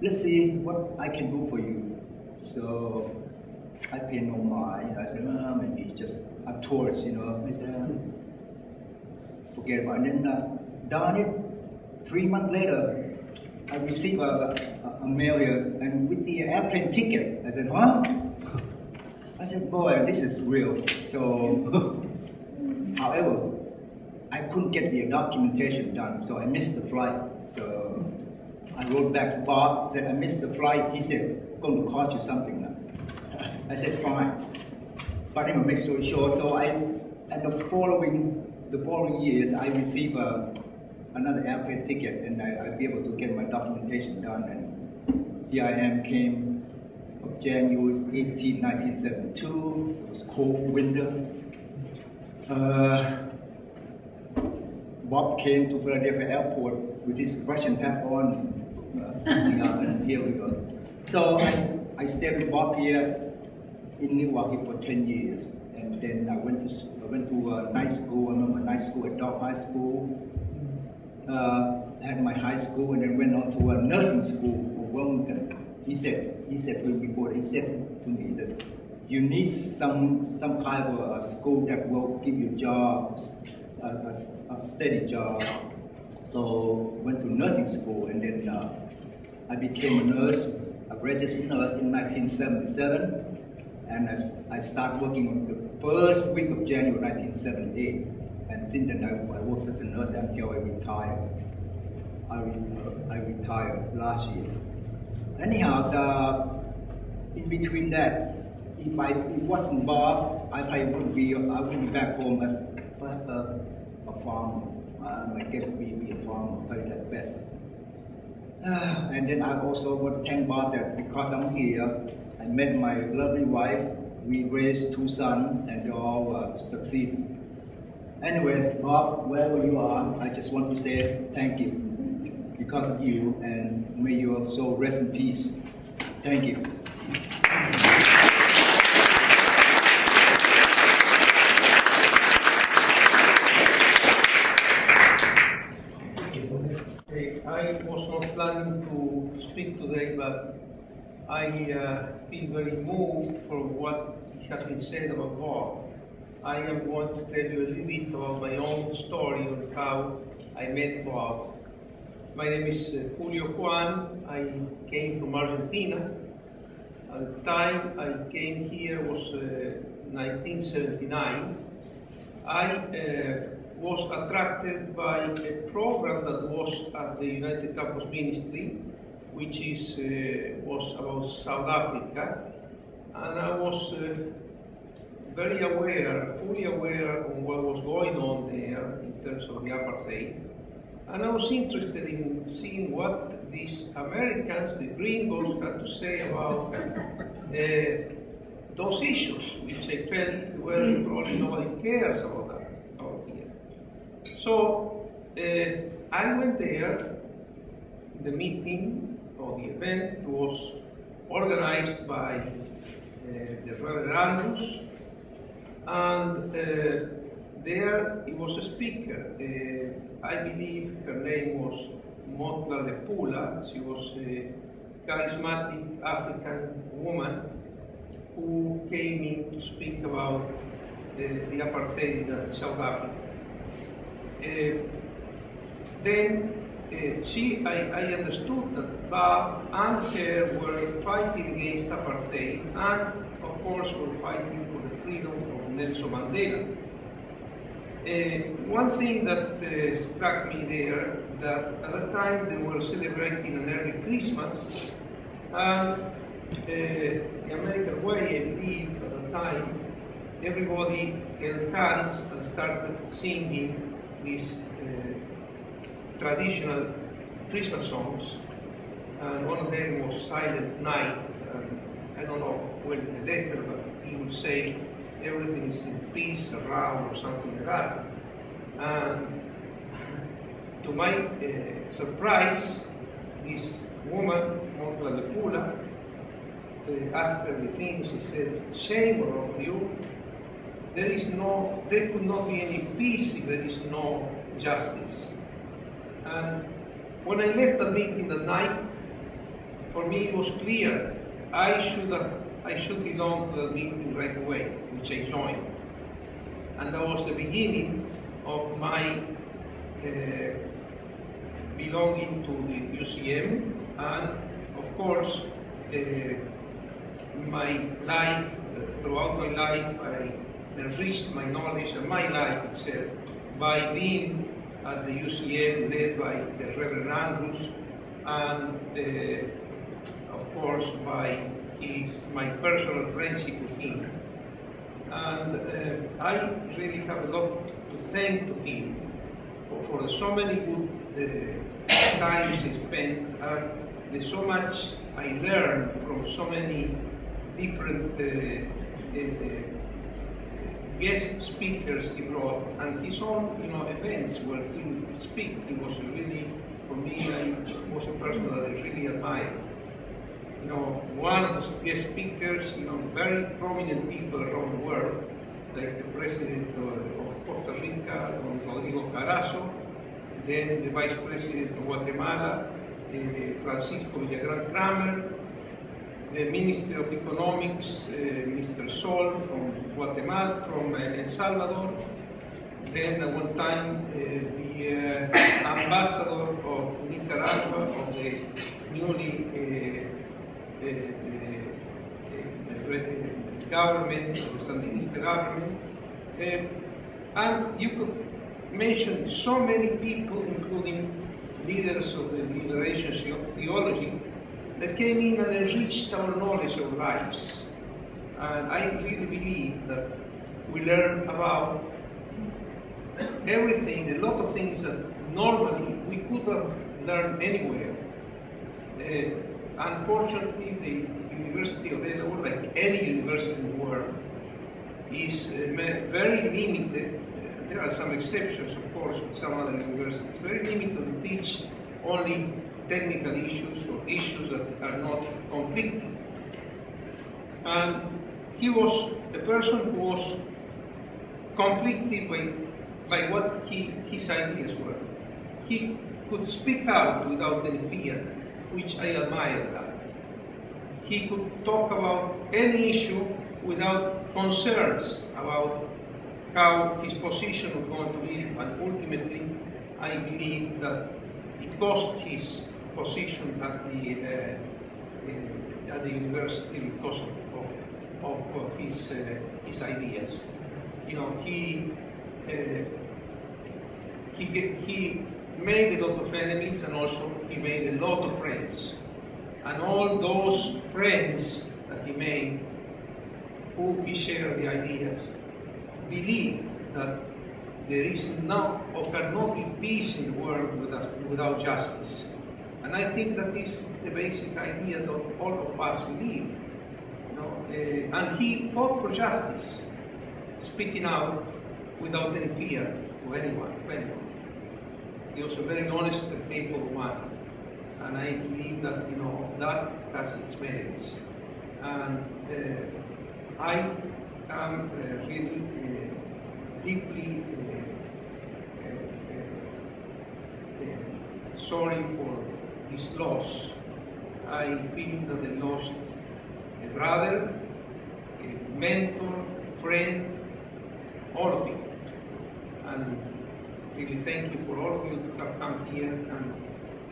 let's see what I can do for you. So I paid no mind. I said, oh, maybe just a tourist, you know. I said, forget about it. And then, uh, darn it, three months later, I received a, a, a mail here, and with the airplane ticket, I said, huh? I said, boy, this is real. So, however, I couldn't get the documentation done, so I missed the flight. So I wrote back to Bob, said, I missed the flight. He said, I'm going to cost you something now. I said, fine. But anyway, make sure, short, so I, and the following, the following years, I received a, another airplane ticket, and I, I'd be able to get my documentation done. And here I am, came January 18, 1972. It was cold winter. Uh, Bob came to Philadelphia airport with his Russian hat on. Uh, and here we go. So I, I stayed with Bob here in Milwaukee for 10 years. And then I went to, I went to a night school. I remember night school at Dock High School. Uh, had my high school and then went on to a nursing school for Wilmington. He said, he said to me before, he said to me, he said, you need some some kind of a school that will give you jobs, a, a, a steady job. So went to nursing school and then uh, I became a nurse, a registered nurse in 1977. And I, I started working on the first week of January 1978. And since then I, I worked as a nurse until I retired. I, I retired last year. Anyhow, the, in between that, if I it wasn't Bob, I probably would be I would be back home as perhaps farmer. I might get be, be a farmer, probably at best. Uh, and then I also want to thank God that because I'm here, I met my lovely wife. We raised two sons, and they all uh, succeeded. Anyway, Bob, wherever you are, I just want to say thank you because of you, and may your soul rest in peace. Thank you. I was not planning to speak today, but I uh, feel very moved for what has been said about Bob. I am going to tell you a little bit about my own story of how I met Bob. My name is uh, Julio Juan. I came from Argentina. At the time I came here was uh, 1979. I uh, was attracted by a program that was at the United Campus Ministry, which is uh, was about South Africa, and I was uh, very aware, fully aware of what was going on there in terms of the apartheid, and I was interested in seeing what these Americans, the gringos, had to say about uh, those issues, which I felt well probably nobody cares about. So uh, I went there. The meeting or the event was organized by uh, the Reverend Andrews, and uh, there he was a speaker. Uh, I believe her name was Motla Lepula. She was a charismatic African woman who came in to speak about uh, the apartheid in South Africa. Uh, then uh, she, I, I understood that Bob and her were fighting against apartheid and, of course, were fighting for the freedom of Nelson Mandela. Uh, one thing that uh, struck me there, that at the time they were celebrating an early Christmas, and the American way, I believe, at the time, everybody held hands and started singing these uh, traditional Christmas songs. And one of them was Silent Night. And I don't know well the letter, but he would say, everything is in peace around or something like that. And to my uh, surprise, this woman, Motlalepula, uh, after the things, she said, shame on you. There is no, there could not be any peace if there is no justice. And when I left the meeting that night, for me it was clear I should have, I should belong to the meeting right away, which I joined. And that was the beginning of my uh, belonging to the UCM, and of course, uh, my life, uh, throughout my life, I enriched my knowledge and my life itself by being at the UCM led by the Reverend Andrews and uh, of course by his, my personal friendship with him. And uh, I really have a lot to thank to him for, for so many good uh, times spent and so much I learned from so many different uh, uh, guest speakers he brought, and his own, you know, events where he would speak. He was really, for me, I was a person that I really admired. You know, one of the guest speakers, you know, very prominent people around the world, like the president of, of Costa Rica, Rodrigo Carazo, then the vice president of Guatemala, uh, Francisco Villagrán Kramer, the Minister of Economics, uh, Mr. Sol from Guatemala, from uh, El Salvador. Then at one time, uh, the uh, ambassador of Nicaragua, of the newly uh, uh, government, the Sandinista government. and you could mention so many people, including leaders of the liberation theology, that came in and enriched our knowledge of lives. And I really believe that we learn about everything, a lot of things that normally we could have learned anywhere. Uh, unfortunately, the University of Delaware, like any university in the world, is uh, very limited, there are some exceptions, of course, with some other universities, very limited to teach only technical issues or issues that are not conflicting. And he was a person who was conflicted by, by what he, his ideas were. He could speak out without any fear, which I admire that. He could talk about any issue without concerns about how his position was going to be, and ultimately, I believe that it cost his position at the uh, at the university because of, of, of his uh, his ideas. You know, he uh, he he made a lot of enemies, and also he made a lot of friends. And all those friends that he made, who he shared the ideas, believe that there is no or cannot be peace in the world without, without justice. And I think that is the basic idea that all of us believe. You know? Uh, and he fought for justice, speaking out without any fear of anyone. Anyone. He was a very honest and faithful man. And I believe that, you know, that has its merits. And uh, I am uh, really deeply sorry for his loss. I feel that they lost a brother, a mentor, a friend, all of it. And really thank you for all of you to have come here. And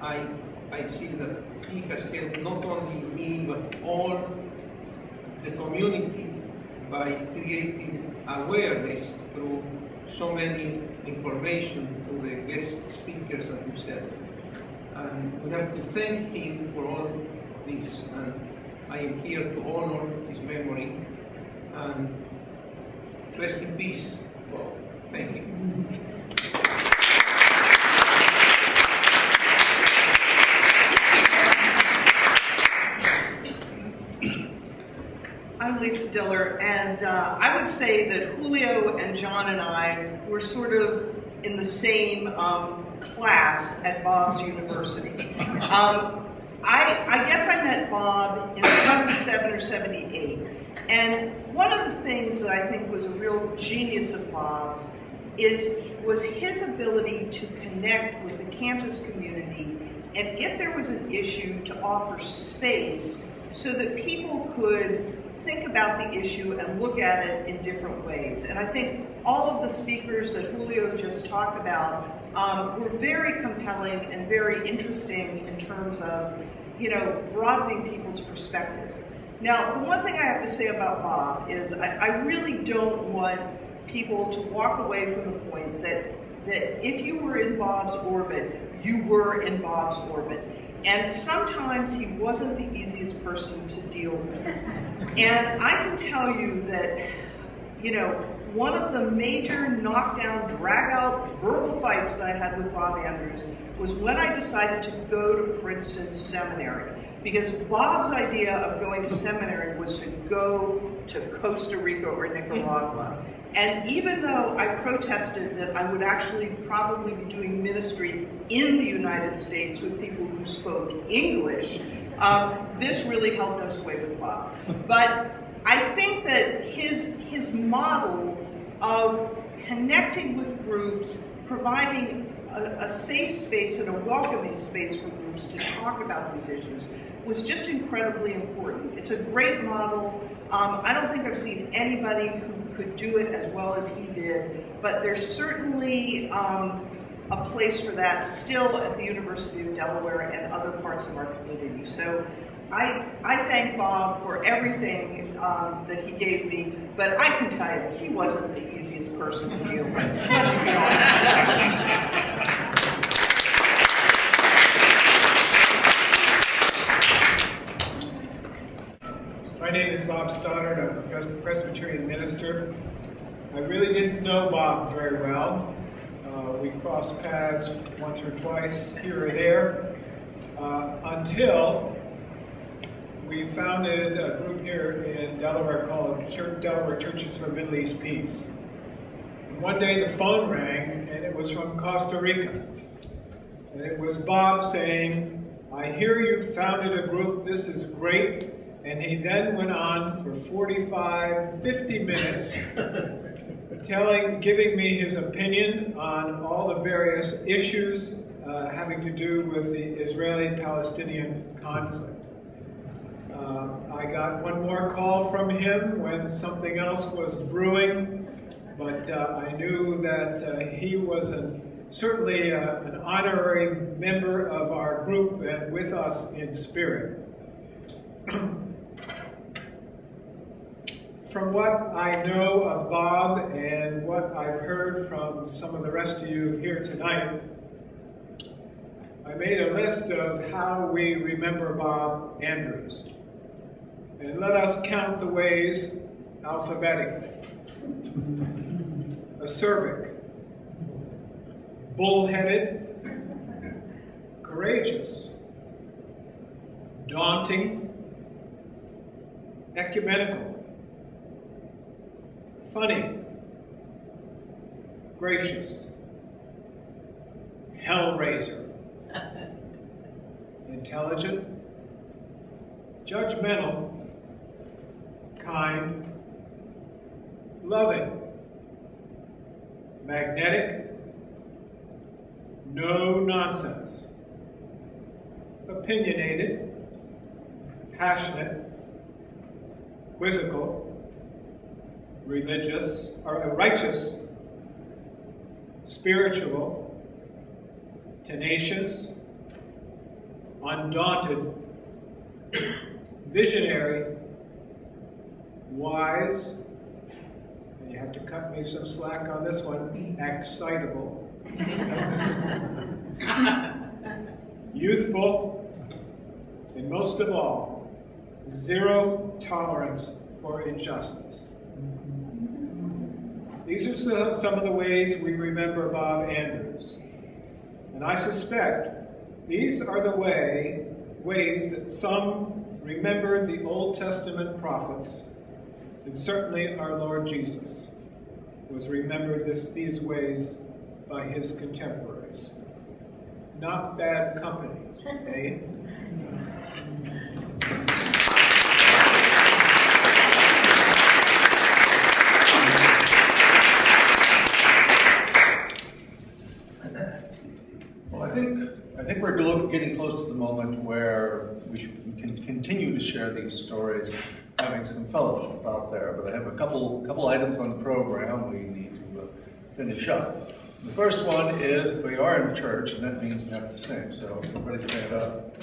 I, I see that he has helped not only me, but all the community by creating awareness through so many information to the guest speakers and himself. And we have to thank him for all this. And I am here to honor his memory and rest in peace. Well, thank you. I'm Lisa Diller, and uh, I would say that Julio and John and I were sort of in the same um, class at Bob's University. Um, I, I, guess I met Bob in 77 or 78. And one of the things that I think was a real genius of Bob's is was his ability to connect with the campus community and if there was an issue to offer space so that people could think about the issue and look at it in different ways. And I think all of the speakers that Julio just talked about um, were very compelling and very interesting in terms of, you know, broadening people's perspectives. Now, the one thing I have to say about Bob is I, I really don't want people to walk away from the point that that if you were in Bob's orbit, you were in Bob's orbit. And sometimes he wasn't the easiest person to deal with. And I can tell you that, you know, one of the major knockdown, drag out verbal fights that I had with Bob Andrews was when I decided to go to Princeton Seminary. Because Bob's idea of going to seminary was to go to Costa Rica or Nicaragua. And even though I protested that I would actually probably be doing ministry in the United States with people who spoke English, um, this really helped us away with Bob. But I think that his, his model of connecting with groups, providing a, a safe space and a welcoming space for groups to talk about these issues was just incredibly important. It's a great model. Um, I don't think I've seen anybody who could do it as well as he did, but there's certainly um, a place for that still at the University of Delaware and other parts of our community. So I, I thank Bob for everything um, that he gave me, but I can tell you, he wasn't the easiest person to deal with. Let's be honest. My name is Bob Stoddard. I'm a Presbyterian minister. I really didn't know Bob very well. Uh, we crossed paths once or twice here or there uh, until we founded a group here in Delaware called Church, Delaware Churches for Middle East Peace. one day the phone rang, and it was from Costa Rica. And it was Bob saying, I hear you founded a group, this is great. And he then went on for 45, 50 minutes telling, giving me his opinion on all the various issues uh, having to do with the Israeli-Palestinian conflict. Uh, I got one more call from him when something else was brewing, but uh, I knew that uh, he was an, certainly uh, an honorary member of our group and with us in spirit. from what I know of Bob and what I've heard from some of the rest of you here tonight, I made a list of how we remember Bob Andrews. And let us count the ways alphabetically. Acerbic, bullheaded, courageous, daunting, ecumenical, funny, gracious, hellraiser, intelligent, judgmental, kind, loving, magnetic, no nonsense, opinionated, passionate, quizzical, religious, or righteous, spiritual, tenacious, undaunted, visionary, wise, and you have to cut me some slack on this one, excitable, youthful, and most of all, zero tolerance for injustice. These are some of the ways we remember Bob Andrews. And I suspect these are the way, ways that some remembered the Old Testament prophets, and certainly our Lord Jesus was remembered this, these ways by his contemporaries. Not bad company, eh? Well, I think I think we're getting close to the moment where we, we, can continue to share these stories, having some fellowship out there, but I have a couple, couple items on the program we need to uh, finish up. The first one is we are in church, and that means we have to sing. So everybody stand up.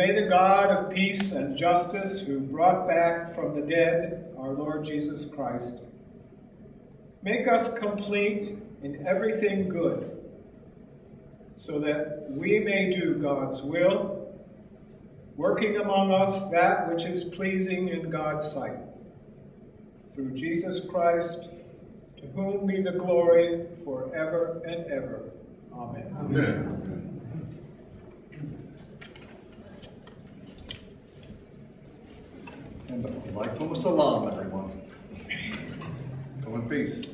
May the God of peace and justice, who brought back from the dead our Lord Jesus Christ, make us complete in everything good, so that we may do God's will, working among us that which is pleasing in God's sight. Through Jesus Christ, to whom be the glory forever and ever. Amen. Amen. And alaikum salam, everyone. Go in peace.